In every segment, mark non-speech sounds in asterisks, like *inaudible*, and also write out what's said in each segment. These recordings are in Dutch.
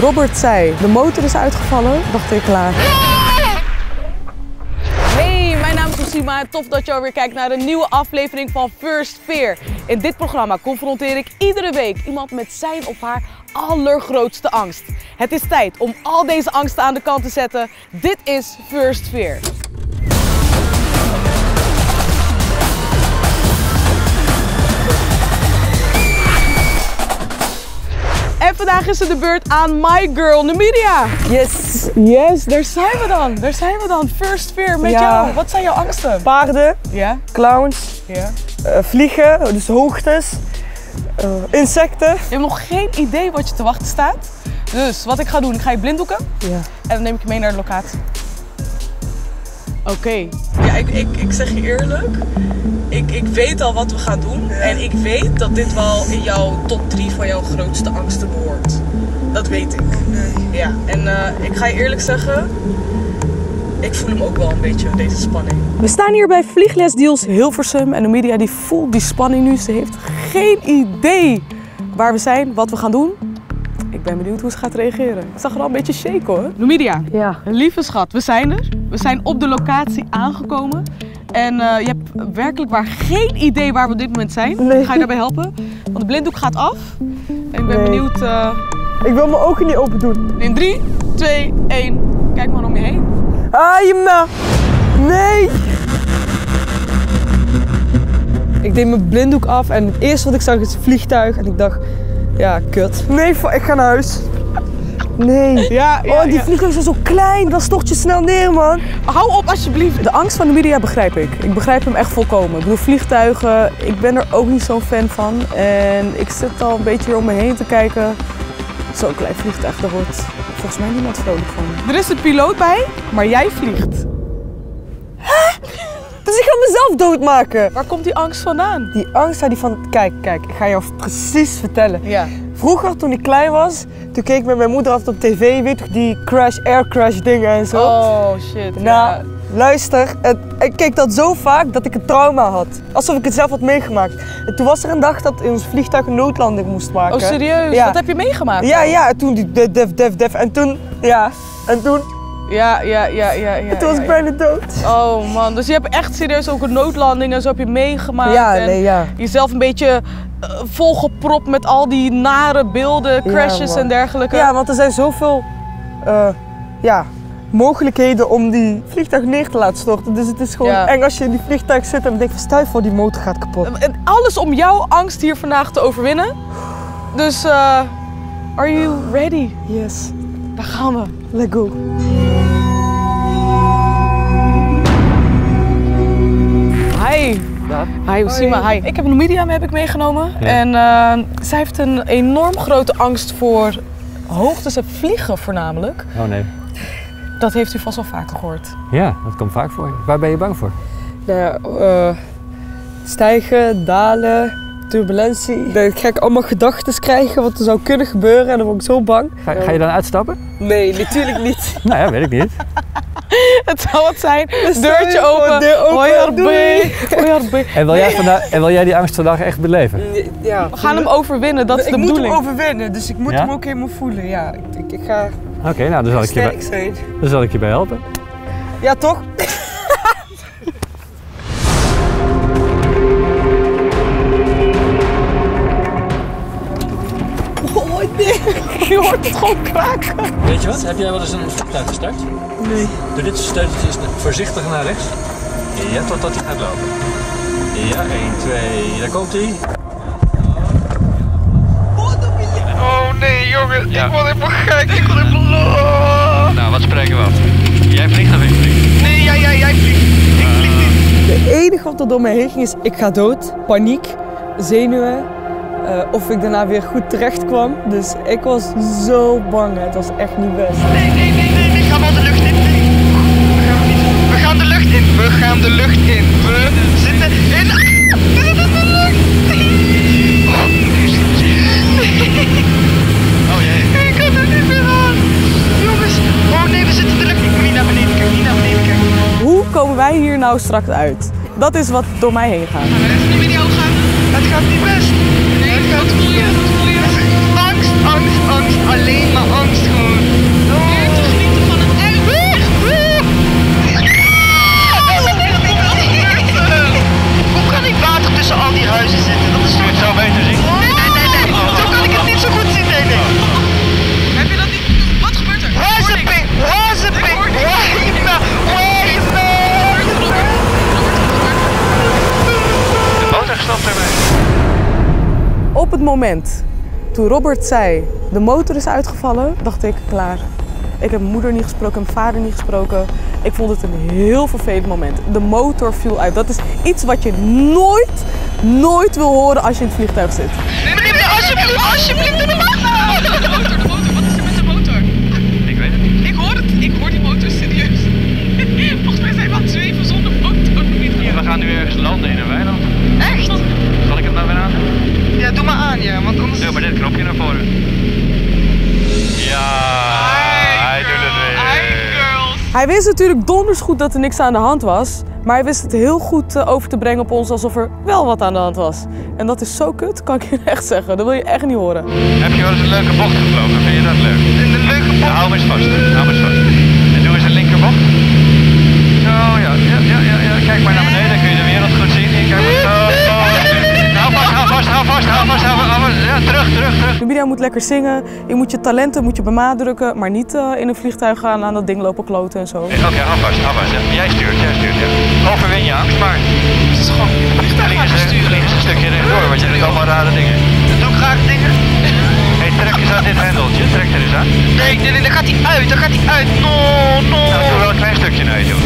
Robert zei, de motor is uitgevallen, dacht ik klaar. Hey, mijn naam is en tof dat je alweer kijkt naar een nieuwe aflevering van First Fear. In dit programma confronteer ik iedere week iemand met zijn of haar allergrootste angst. Het is tijd om al deze angsten aan de kant te zetten. Dit is First Fear. Vandaag is het de beurt aan My Girl Numidia. Yes. Yes, daar zijn we dan. Daar zijn we dan. First Fear met Ja. jou. Wat zijn jouw angsten? Paarden, Ja, clowns, ja. eh, vliegen, dus hoogtes, eh, insecten. Je hebt nog geen idee wat je te wachten staat. Dus wat ik ga doen, ik ga je blinddoeken Ja. en dan neem ik je mee naar de locatie. Oké. Ja, ik, ik, ik zeg je eerlijk, ik, ik weet al wat we gaan doen. En ik weet dat dit wel in jouw top 3 van jouw grootste angsten behoort. Dat weet ik. Ja, en eh, ik ga je eerlijk zeggen, ik voel hem ook wel een beetje, deze spanning. We staan hier bij Vlieglesdeals Hilversum en Numidia die voelt die spanning nu. Ze heeft geen idee waar we zijn, wat we gaan doen. Ik ben benieuwd hoe ze gaat reageren. Ik zag er al een beetje shake hoor. Numidia, Ja. lieve schat, we zijn er. We zijn op de locatie aangekomen. En eh, je hebt werkelijk waar geen idee waar we op dit moment zijn. Nee. Ik ga je daarbij helpen. Want de blinddoek gaat af. En ik ben Nee. benieuwd eh, Ik wil mijn ogen niet open doen. in 3, 2, 1. Kijk maar om je heen. Ah, je. Nee. Ik deed mijn blinddoek af en het eerste wat ik zag is een vliegtuig. En ik dacht, ja, kut. Nee, ik ga naar huis. Nee. Ja, oh, die vliegtuigen zijn zo klein. Dan stort je snel neer, man. Hou op alsjeblieft. De angst van de media begrijp ik. Ik begrijp hem echt volkomen. Ik bedoel, vliegtuigen, ik ben er ook niet zo'n fan van. En ik zit al een beetje om me heen te kijken. Zo'n klein vliegtuig, daar wordt volgens mij niemand vrolijk van. Er is een piloot bij, maar jij vliegt. Mezelf doodmaken. Waar komt die angst vandaan? Die angst had die van, kijk, kijk, ik ga jou precies vertellen. Ja. Vroeger, toen ik klein was, toen keek ik met mijn moeder altijd op tv, weet je die crash, air crash dingen en zo. Oh shit. Nou, luister, het, ik keek dat zo vaak dat ik een trauma had. Alsof ik het zelf had meegemaakt. En toen was er een dag dat ons vliegtuig een noodlanding moest maken. Oh serieus? Ja. Wat heb je meegemaakt? Ja, ja, en toen die def, def, def. En toen, ja, en toen, Ja, ja, ja, ja. ja, en toen was ik ja. bijna dood. Oh man, dus je hebt echt serieus ook een noodlanding en zo heb je meegemaakt. Ja, en nee, ja. Jezelf een beetje eh, volgepropt met al die nare beelden, crashes en dergelijke. Ja, want er zijn zoveel, eh, ja, mogelijkheden om die vliegtuig neer te laten storten. Dus het is gewoon Ja. eng als je in die vliegtuig zit en dan denk je, stuif voor die motor gaat kapot. En alles om jouw angst hier vandaag te overwinnen. Dus, eh, are you ready? Yes, Daar gaan we. let go. Hi. Hi, Usima. Hi. Ik heb een medium heb ik meegenomen. En eh, zij heeft een enorm grote angst voor hoogtes en vliegen voornamelijk. Oh nee. Dat heeft u vast wel vaker gehoord. Ja, dat komt vaak voor. Waar ben je bang voor? Nou ja, eh, stijgen, dalen, turbulentie. Dan ga ik allemaal gedachten krijgen wat er zou kunnen gebeuren en dan word ik zo bang. Ga, ga je dan uitstappen? Nee, natuurlijk niet. *laughs* Nou ja, weet ik niet. *laughs* Het zou wat zijn. stel Deurtje open. deur open, Hoi. *laughs* Hoi, En wil jij, vandaag, en wil jij die angst vandaag echt beleven? Ja. We gaan hem overwinnen, dat is ik de moet bedoeling. hem overwinnen, dus ik moet Ja? hem ook helemaal voelen. Ja, ik, ik, ik ga Oké, nou dan zal, ik je bij, dan zal ik je bij helpen. Ja, toch? Het gewoon kraken. Weet je wat? Heb jij wel eens een vliegtuig gestart? Nee. Doe dit steuntjes voorzichtig naar rechts. Ja, totdat hij gaat lopen. Ja, 1, 2, daar komt hij. Oh nee, jongen, ik word helemaal gek, ik word helemaal... Nou, wat spreken we af? Jij vliegt of ik vlieg? Nee, jij, jij, jij vliegt. Ik vlieg niet. Het enige wat er door mij heen ging is, ik ga dood, paniek, zenuwen. Eh, of ik daarna weer goed terecht kwam. Dus ik was zo bang, het was echt niet best. Nee, nee, nee, nee, nee, ga maar de lucht in. We gaan de lucht in. We gaan de lucht in. We zitten in... We zitten in de lucht. Oh jee. Ik kan er niet meer aan. Jongens. Oh nee, we zitten in de lucht. Ik moet niet naar beneden kijken, niet naar beneden kijken. Hoe komen wij hier nou straks uit? Dat is wat door mij heen gaat. Maar het is niet. Het gaat niet best. Angst, angst, angst. Alleen moment toen Robert zei, de motor is uitgevallen, dacht ik, klaar. Ik heb moeder niet gesproken, mijn vader niet gesproken. Ik vond het een heel vervelend moment. De motor viel uit. Dat is iets wat je nooit, nooit wil horen als je in het vliegtuig zit. Alsjeblieft, alsjeblieft, doe Hij wist natuurlijk donders goed dat er niks aan de hand was. Maar hij wist het heel goed eh, over te brengen op ons alsof er wel wat aan de hand was. En dat is zo kut, kan ik je *laughs* echt zeggen. Dat wil je echt niet horen. Heb je wel eens een leuke bocht gevlogen? Vind je dat leuk? Een leuke Ja, hou hem eens vast. hè. Hou eens vast. En doe eens een linkerbocht. Zo, ja. Ja, ja, ja, ja. Kijk maar naar beneden, Nubidia moet lekker zingen. Je moet je talenten moet je benadrukken. Maar niet eh, in een vliegtuig gaan aan dat ding lopen kloten en zo. Oké, vast. Ja. Jij stuurt, jij stuurt. Ja. Overwin je angst, maar... Het is gewoon vlieg eens een stukje rechtdoor, want je doet allemaal rare dingen. Doe ik graag dingen. Hé, hey, trek eens aan dit hendeltje. Trek er eens aan. Nee, nee, nee, daar gaat hij uit, daar gaat hij uit. No, no. Nou, doe wel een klein stukje naar je toe.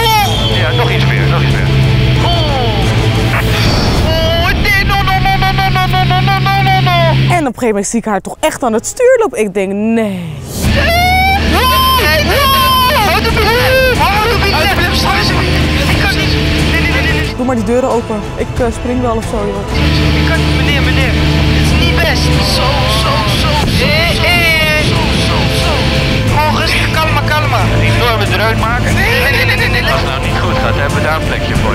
Oh, Ja, nog iets meer, nog iets meer. Een gegeven moment zie ik haar toch echt aan het stuur lopen. Ik denk, nee. Ik kan niet. Nee, nee, nee, nee, nee. Doe maar die deuren open. Ik eh, spring wel of zo, joh. Ik kan niet, meneer, meneer. Het is niet best. Zo, zo, zo, zo. Eh, eh. Zo, zo, zo. Gewoon rustig, kalma, kalma. Enorme dreun maken. Nee, nee, nee, nee, nee. Als het nou niet goed gaat, hebben we daar een plekje voor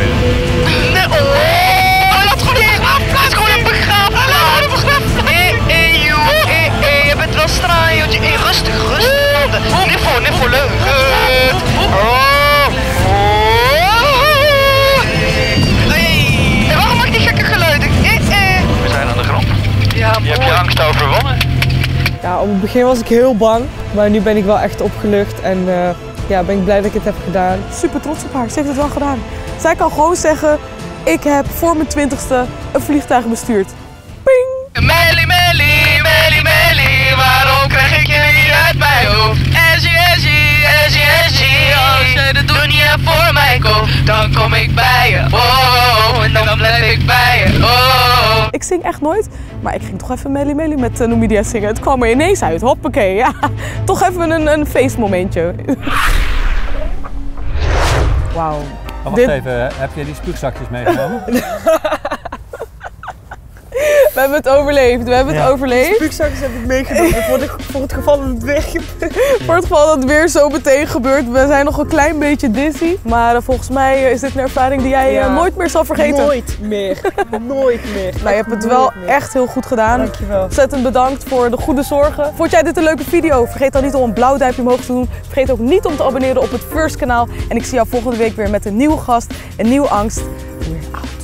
het begin was ik heel bang. Maar nu ben ik wel echt opgelucht. En eh, ja, ben ik blij dat ik het heb gedaan. Super trots op haar. Ze heeft het wel gedaan. Zij kan gewoon zeggen, ik heb voor mijn twintigste een vliegtuig bestuurd. Ping! Melly, Melly, Melly, Melly, waarom krijg ik je niet uit mijn hoofd? Essie, Essie, Essie, Essie, als jij de dunia voor mij koopt, dan kom ik bij je, oh, en dan blijf ik bij je. Ik zing echt nooit, maar ik ging toch even Melly Melly met uh, Numidia zingen. Het kwam er ineens uit, hoppakee. *laughs* Ja, toch even een, een feestmomentje. Wauw. Oh, wacht Dit- even, heb jij die spuugzakjes meegenomen? *laughs* We hebben het overleefd, we hebben het overleefd. Spuugzakjes heb ik meegenomen *laughs* voor, de, voor het geval dat het weer *laughs* Voor het geval dat het weer zo meteen gebeurt. We zijn nog een klein beetje dizzy. Maar eh, volgens mij eh, is dit een ervaring die jij eh, Ja. nooit meer zal vergeten. Nooit meer. *laughs* Nooit meer. Nou, je hebt het wel meer. echt heel goed gedaan. Dankjewel. Ontzettend bedankt voor de goede zorgen. Vond jij dit een leuke video? Vergeet dan niet om een blauw duimpje omhoog te doen. Vergeet ook niet om te abonneren op het First kanaal. En ik zie jou volgende week weer met een nieuwe gast, een nieuwe angst. We're out.